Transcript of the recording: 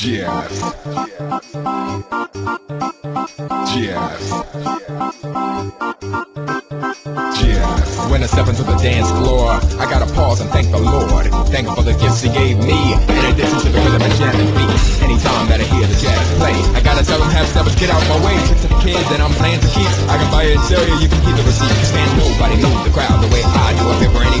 Jeff. Jeff. Jeff. When I step into the dance floor, I gotta pause and thank the Lord. Thankful for the gifts He gave me, in addition to the rhythm and jamming beat. Anytime that I hear the jazz play, I gotta tell them have steppers get out my way. Tricks of the kids that I'm planning to keep. I can buy it and you, can keep the receipt. Man, nobody knows the crowd the way I do. If it were any